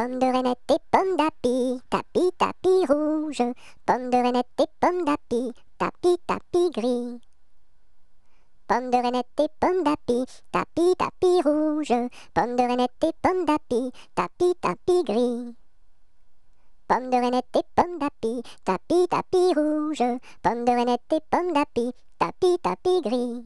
Pomme de renette et pomme d'api, tapis, tapis rouge. Pomme de renette et pomme d'api, tapis, tapis gris. Pomme de renette et pomme d'api, tapis, tapis rouge. Pomme de renette et pomme d'api, tapis, tapis gris. Pomme de renette et pomme d'api, tapis, tapis rouge. Pomme de renette et pomme d'api, tapis, tapis gris.